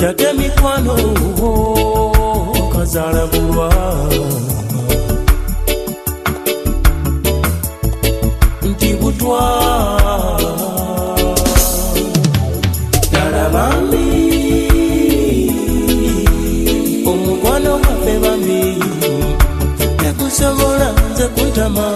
njage mikwano kazalabulwa nti butwa dalabami omukwano gwaffe bami nagusobola nze kuntama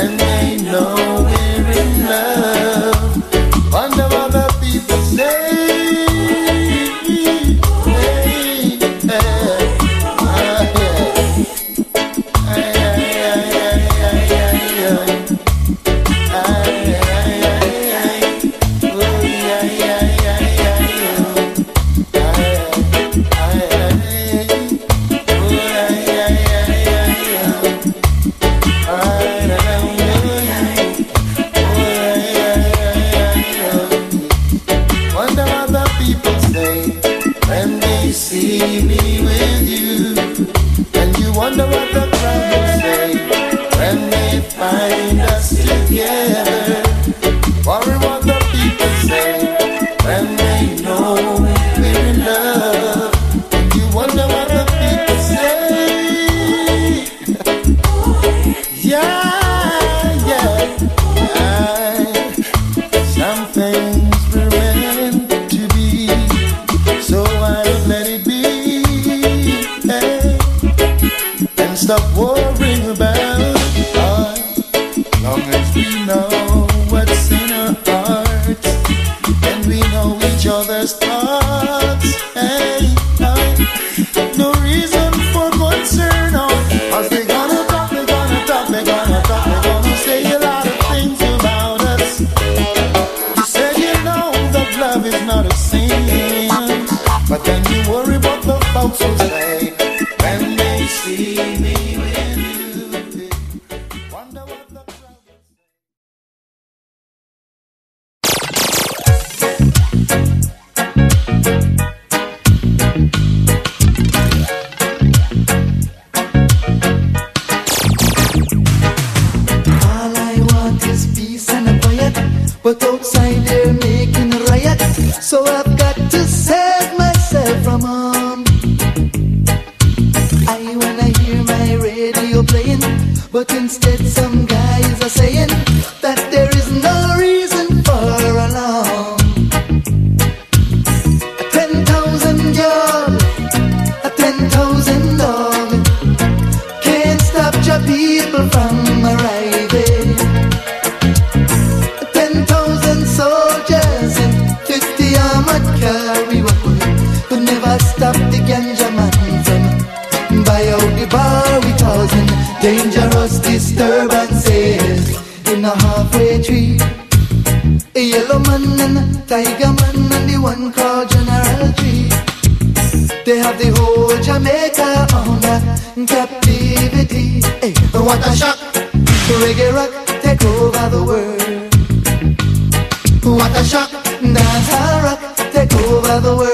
and they know But instead some guys are saying that there is no man Tiger Man and the one called General G. They have the whole Jamaica under captivity. Hey, what a shock! Reggae rock take over the world. What a shock! Dancehall rock take over the world.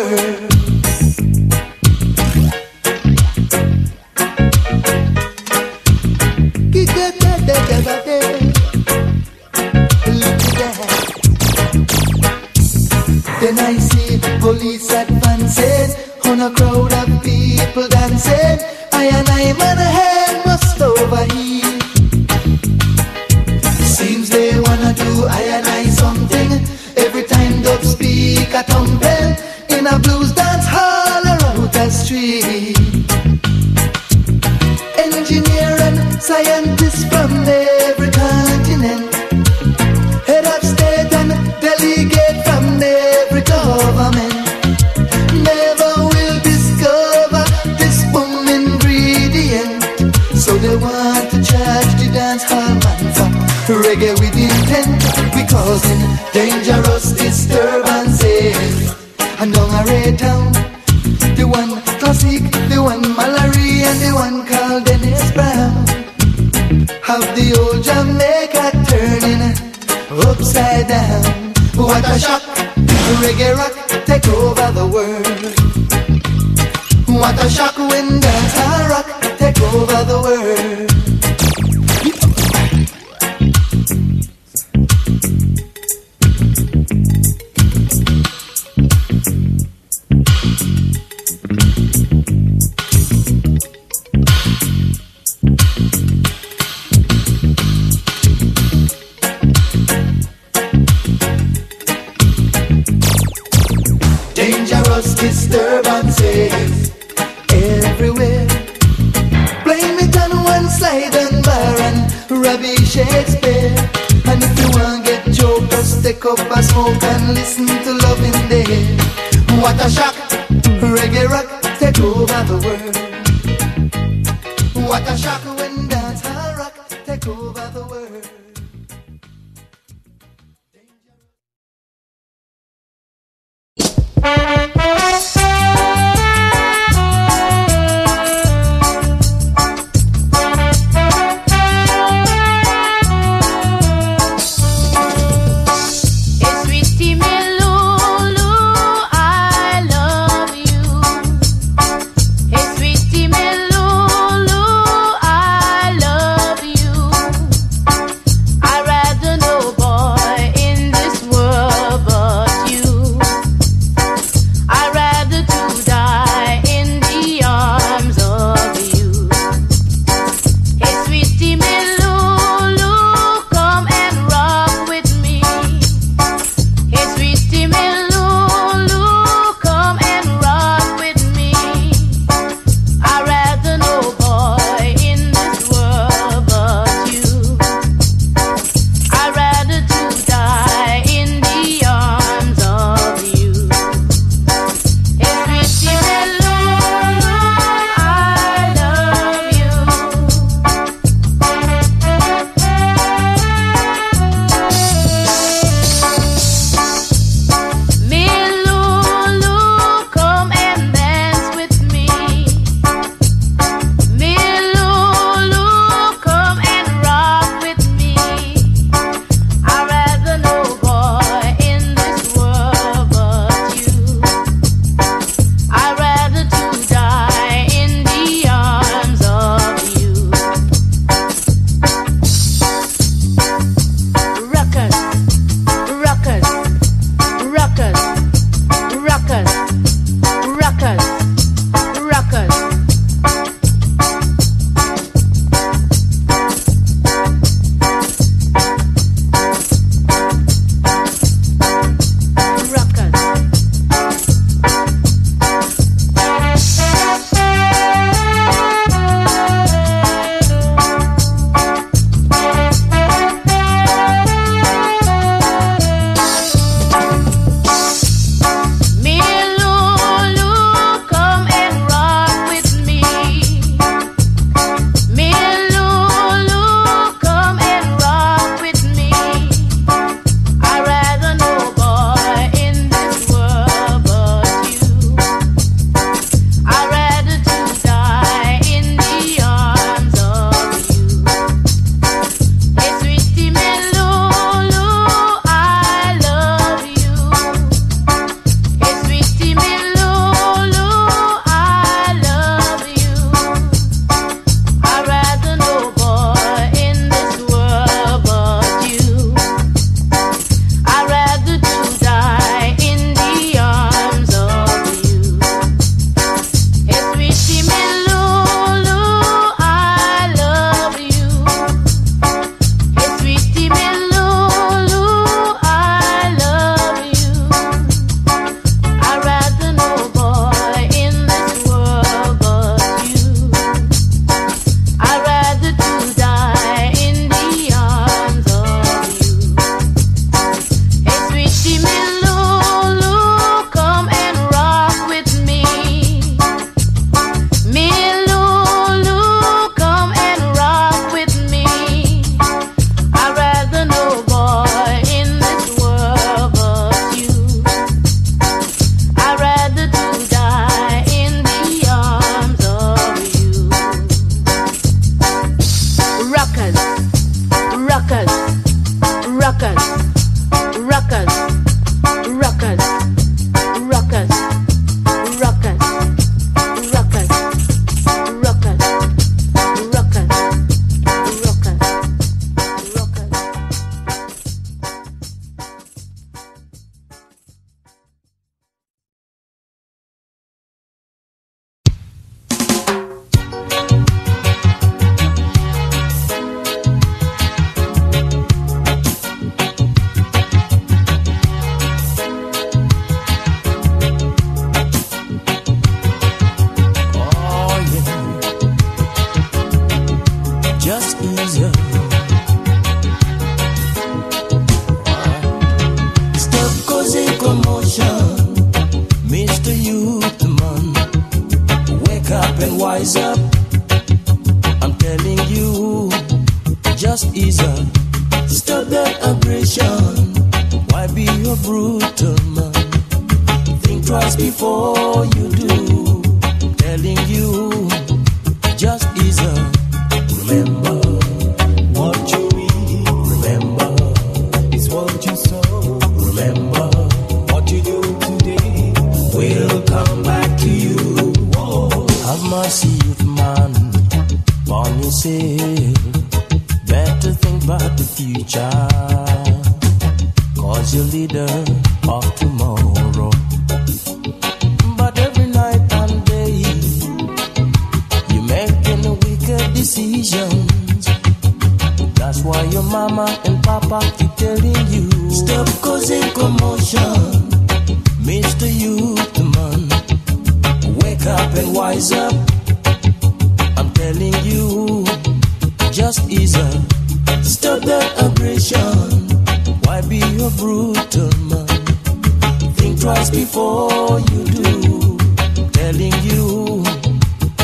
Telling you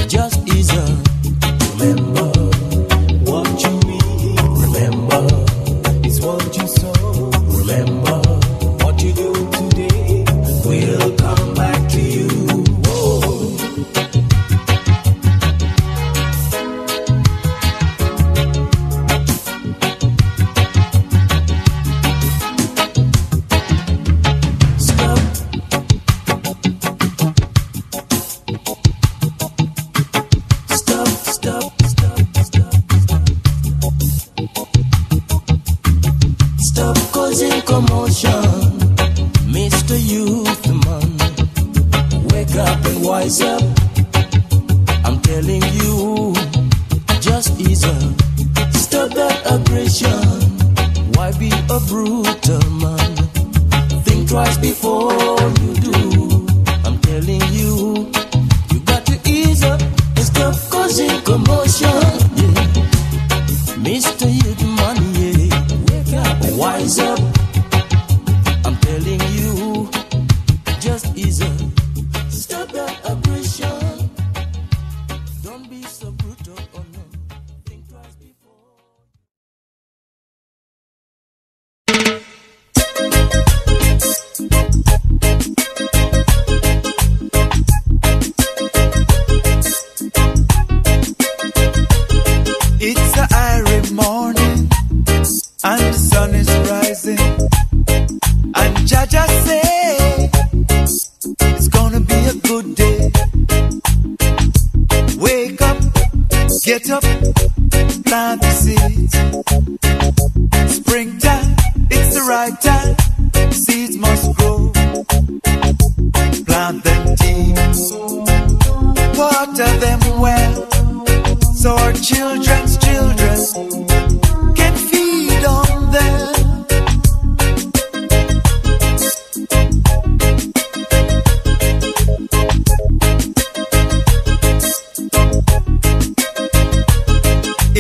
Just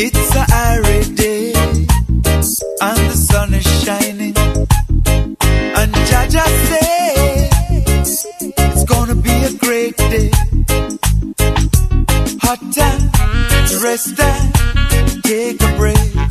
It's a airy day and the sun is shining. And Jah Jah says it's gonna be a great day. Hot and rest and take a break.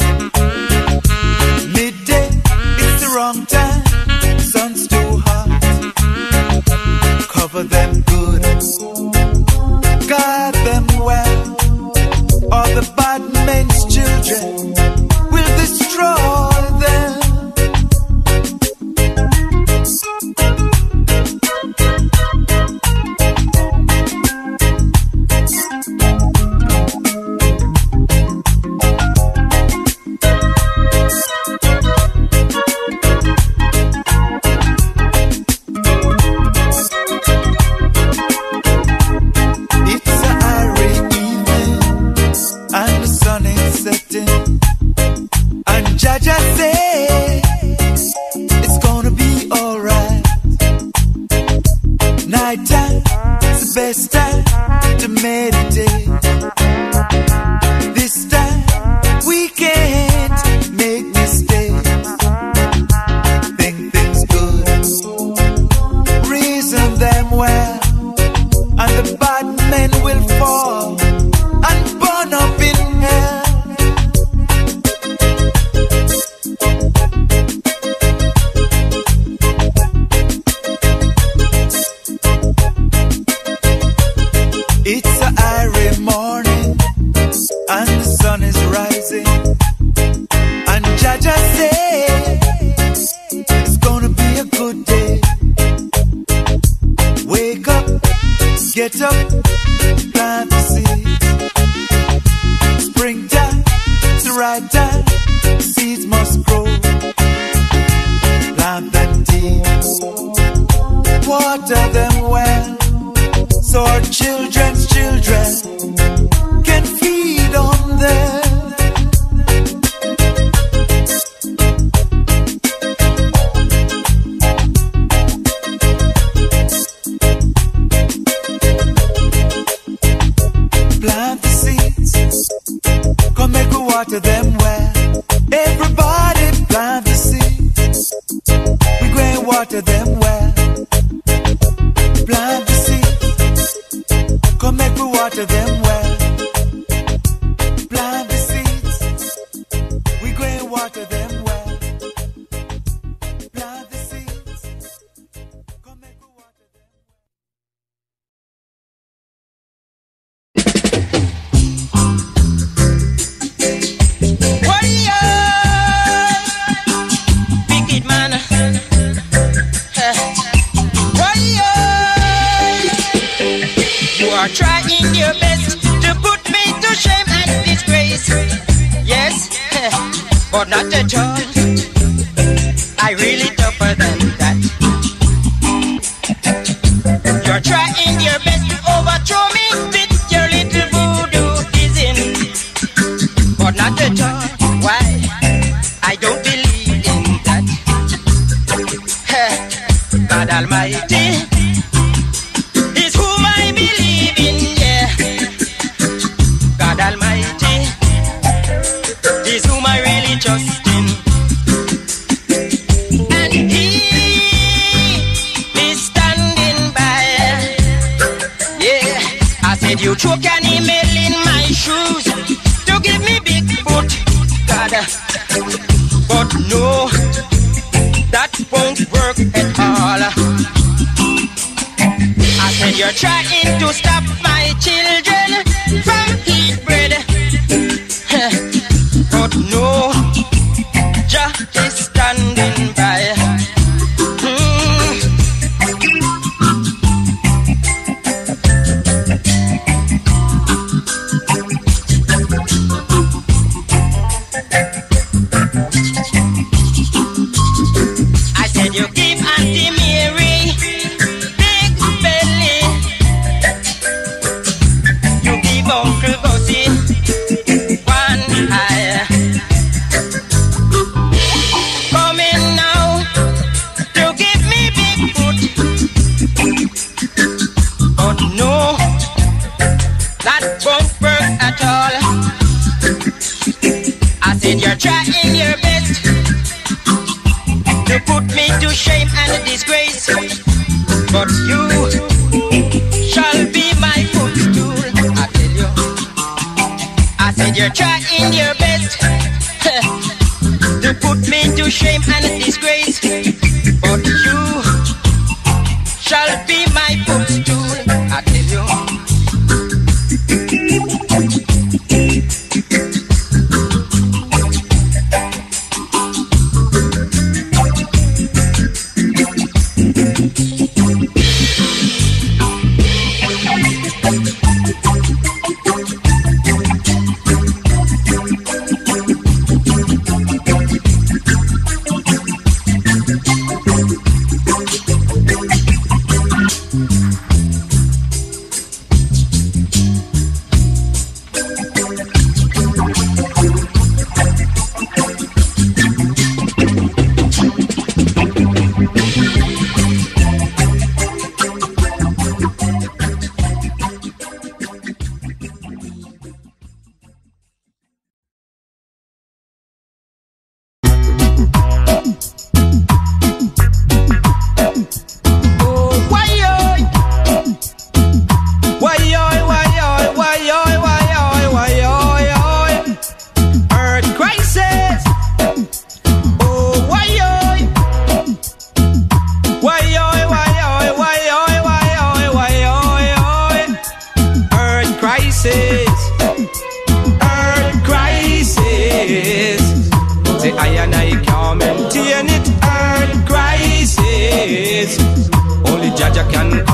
I can't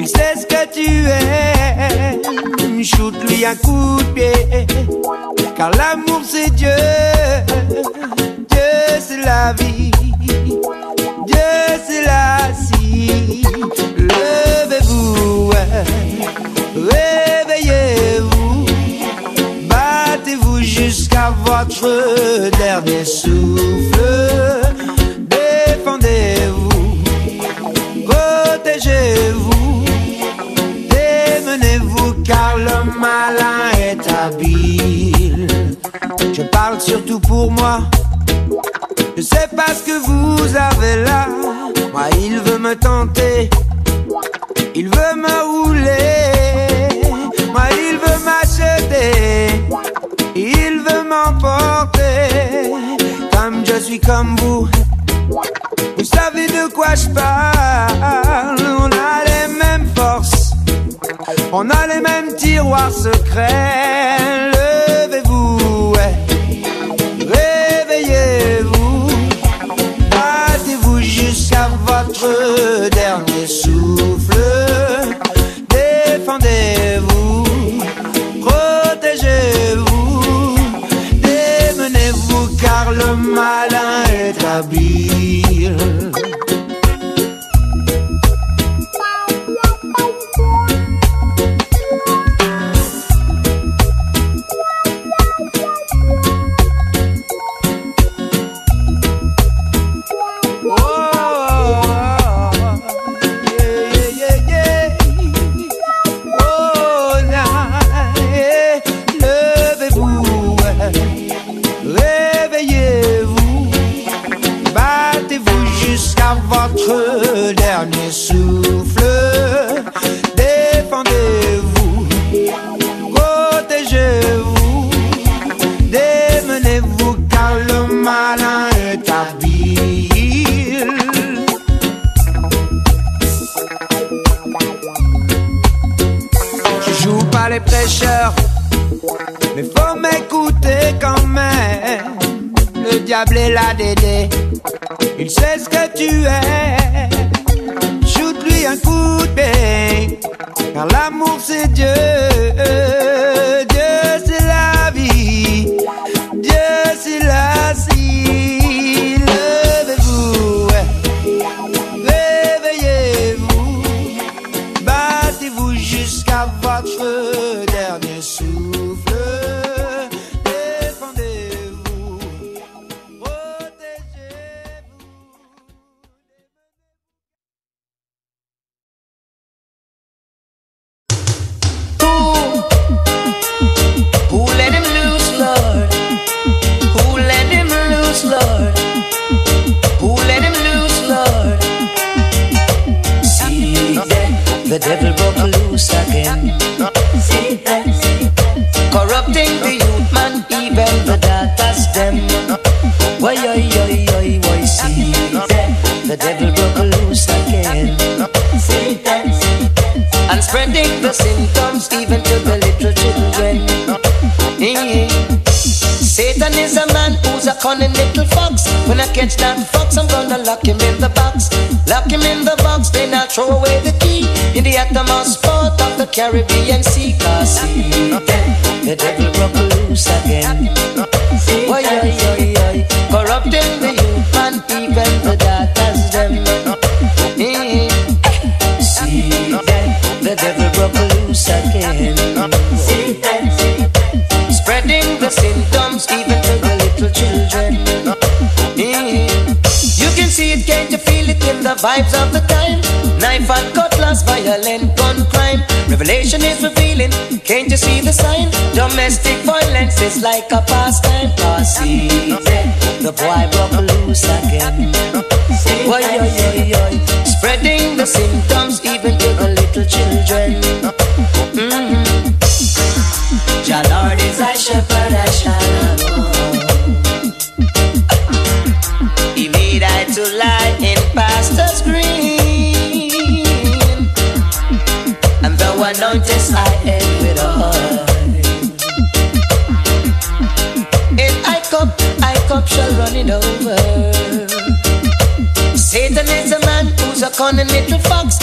il sait ce que tu es. Shoot-lui un coup de pied, car l'amour c'est Dieu. Dieu c'est la vie, Dieu c'est la scie. Levez-vous, réveillez-vous, battez-vous jusqu'à votre dernier souffle. Est habile. Je parle surtout pour moi. Je sais pas ce que vous avez là. Moi, il veut me tenter. Il veut me rouler. Moi, il veut m'acheter. Il veut m'emporter. Comme je suis comme vous. Vous savez de quoi je parle. On a les mêmes tiroirs secrets. Les prêcheurs, mais faut m'écouter quand même. Le diable est la dédé, il sait ce que tu es. Shoot-lui un coup de pied, car l'amour c'est. Dieu catch that fox, I'm gonna lock him in the box. Lock him in the box, then I'll throw away the key in the uttermost part of the Caribbean Sea. Cause see, the devil broke vibes of the time? Knife and cutlass, violent gun crime. Revelation is revealing, can't you see the sign? Domestic violence is like a pastime. Cause the boy broke loose again. Oi, oi, oi, oi. Spreading the symptoms even to the little children. Mhm. Jah Lord is our shepherd, I shall Just I end with a hug. In I cup, I cup shall run it over. Satan is a man who's a cunning little fox.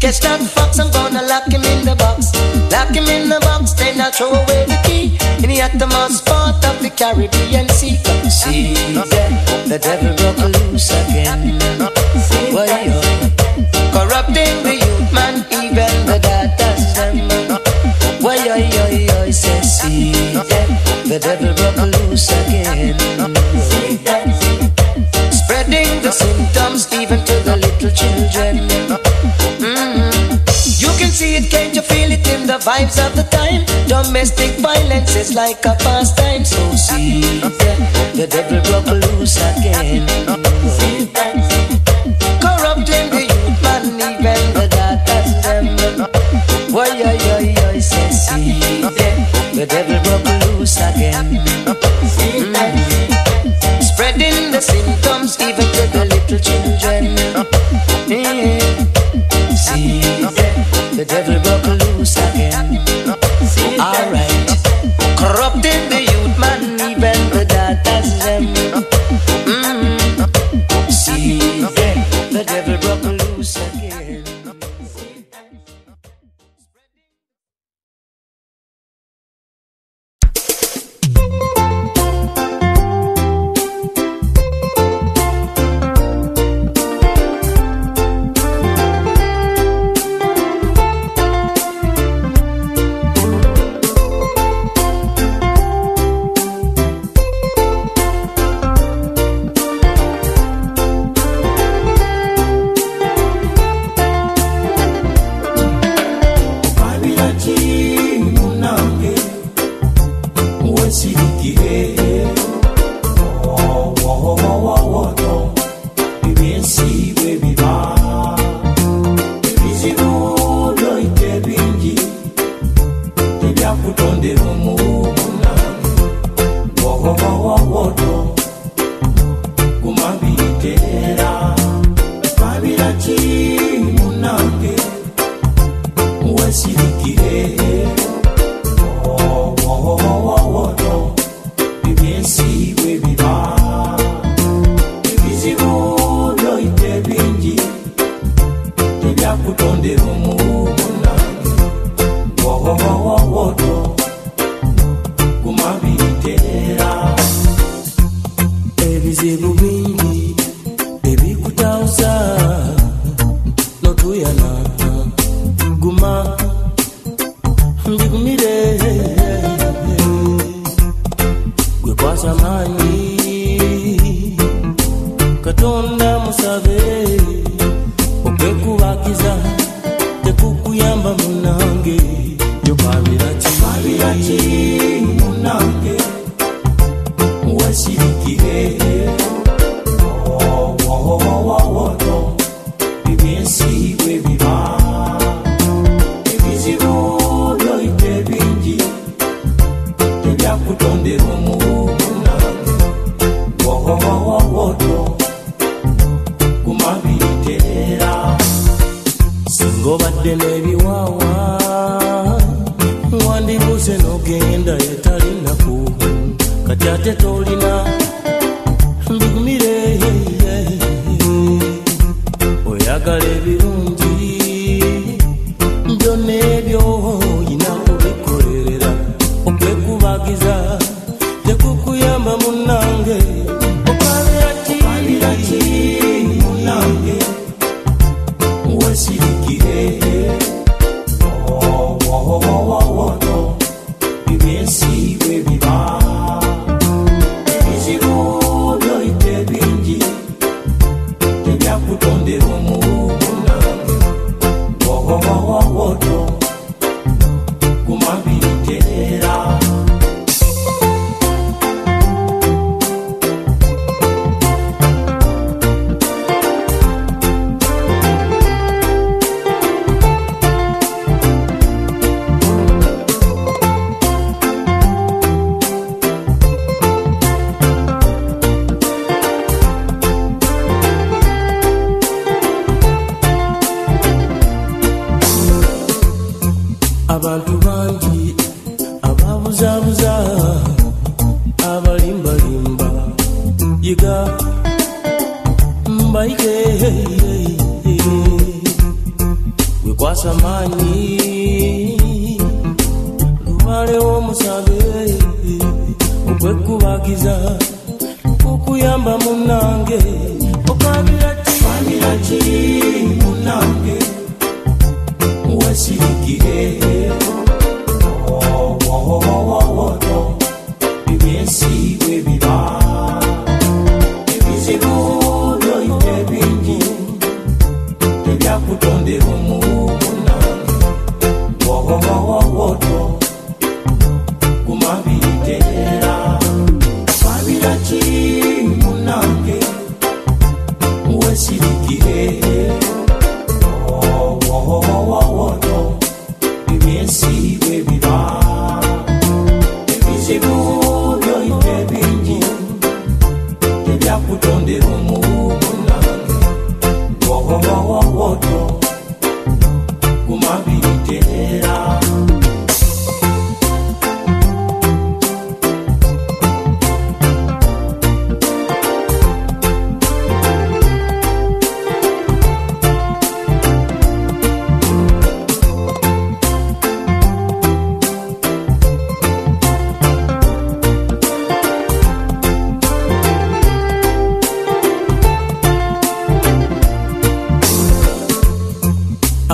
Catch that fox, I'm gonna lock him in the box. Lock him in the box, then I throw away the key. In the uttermost part of the Caribbean Sea. See that the devil broke loose again. Why, oh. corrupting the the devil broke loose again. Spreading the symptoms even to the little children. Mhm. You can see it, can't you feel it in the vibes of the time? Domestic violence is like a pastime. So see that The devil broke loose again. corrupting the youth, man, even the daughters, them. Why, oh, oh, oh, say, see that the devil broke again.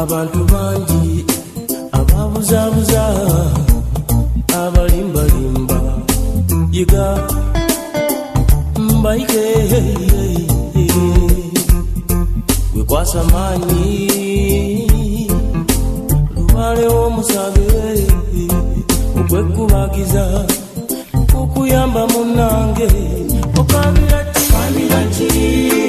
abantu bangi ababuzabuza abalimbalimba. Yiga mbaike wekwasa maanyi lubale w'omusabe okwekubagiza okuyamba munange. Okabira ki?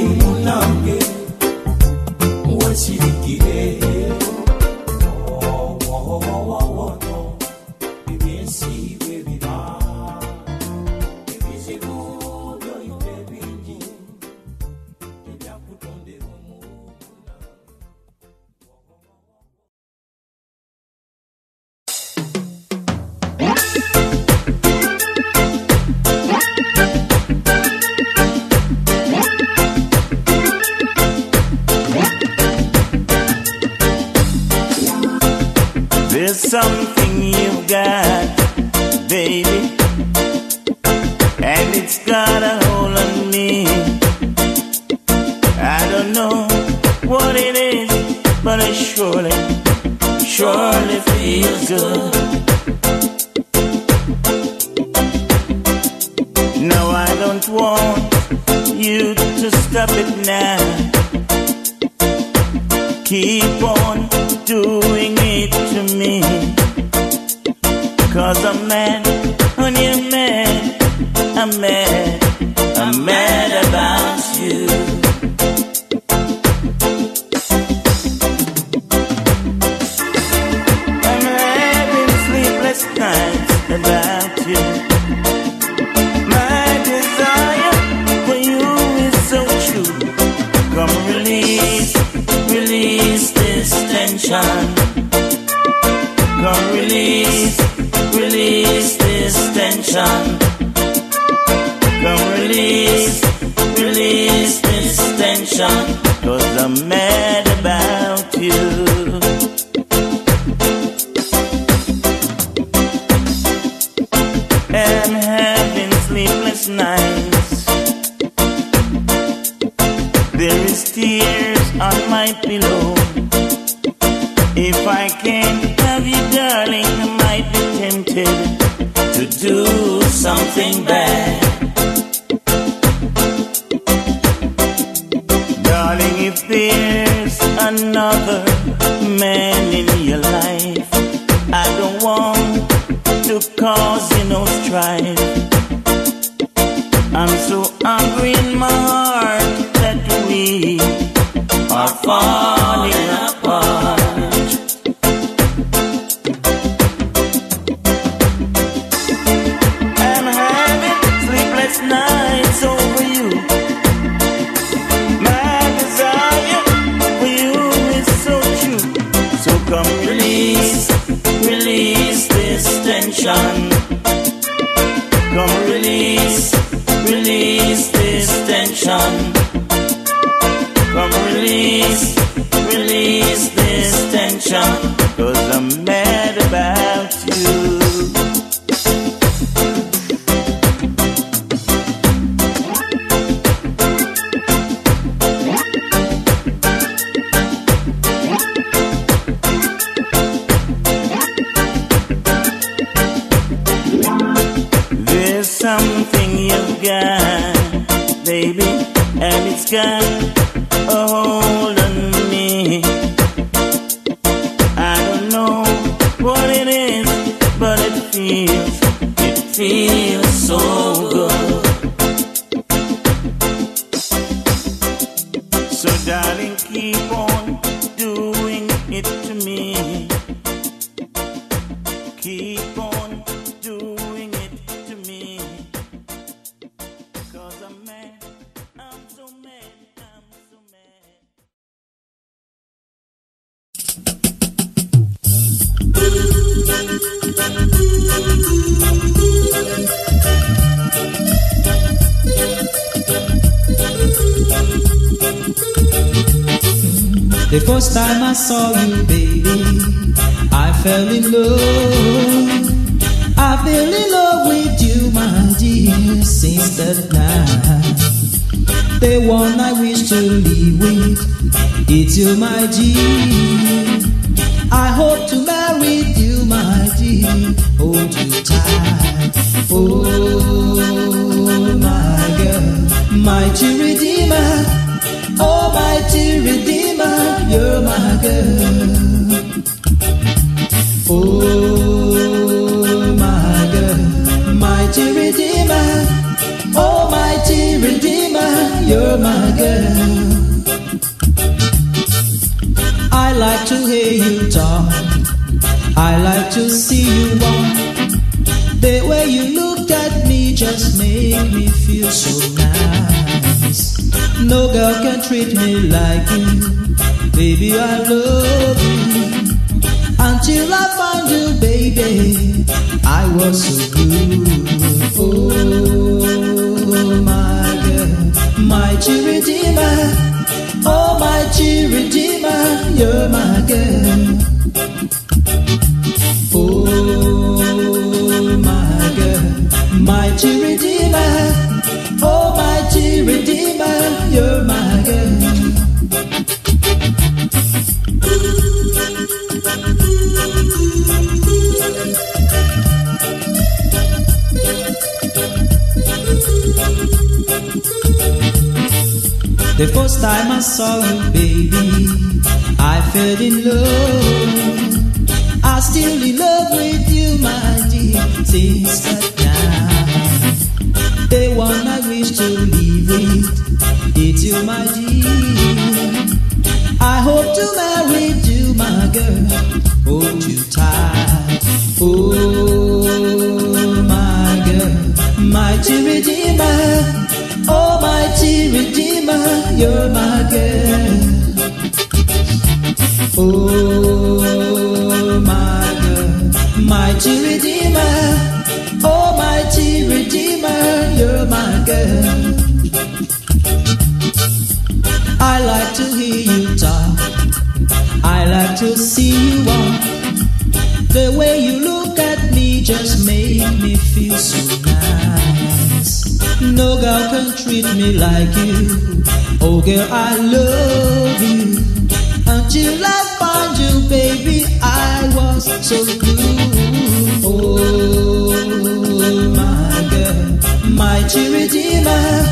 last night. First time I saw you, baby, I fell in love. I fell in love with you, my dear, since that night. The one I wish to live with, it's you, my dear. I hope to marry you, my dear. Hold you tight, oh my girl, my mighty redeemer. Almighty Redeemer, you're my girl. Oh, my girl, mighty Redeemer. Almighty Redeemer, you're my girl. I like to hear you talk. I like to see you walk. The way you look at me just make me feel so nice. No girl can treat me like you. Baby, I love you. Until I found you, baby, I was so good. Oh, my girl, mighty redeemer. Oh, mighty redeemer, you're my girl. The first time I saw you, baby, I fell in love. I still in love with you, my dear, since that night. The one I wish to live with, it's you, my dear. I hope to marry you, my girl. Hold you tight, oh my girl, mighty redeemer. Oh, mighty redeemer, you're my girl. Oh, my girl, mighty redeemer. Oh, mighty redeemer, you're my girl. I like to hear you talk. I like to see you walk. The way you look at me just make me feel so nice. No girl can treat me like you. Oh girl, I love you. Until I found you, baby, I was so good. Oh my girl, my mighty redeemer.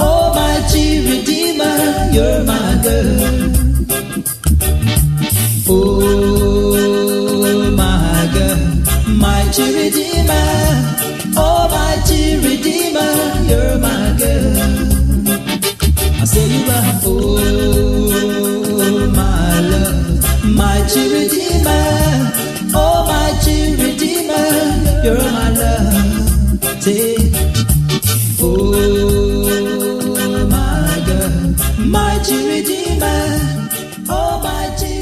Oh my mighty redeemer, you're my girl. Oh my girl, my mighty redeemer. Oh mighty redeemer, you're my girl. I say you are, oh my love, mighty redeemer. Oh mighty redeemer, you're my love. Say, oh my girl, mighty redeemer. Oh mighty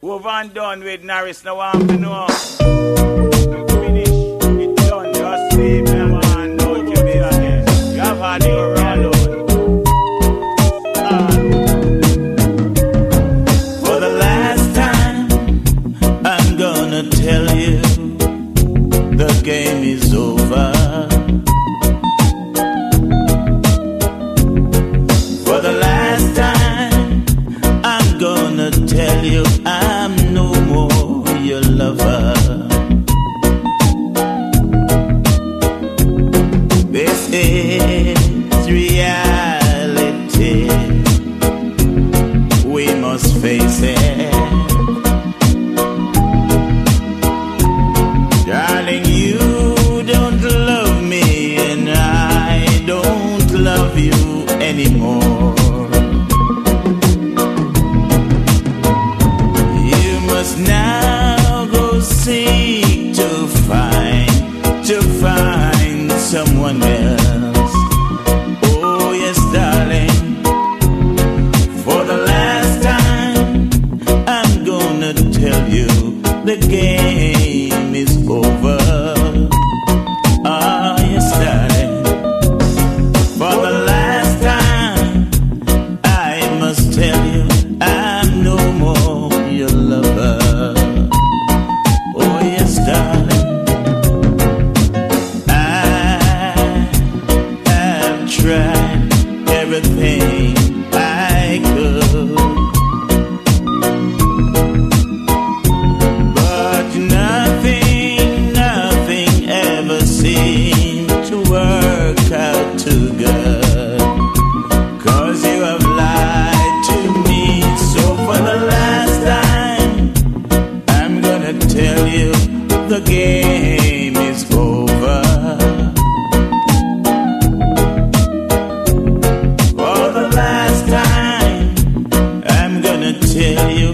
And done with Norris, now I'm to know. yeah.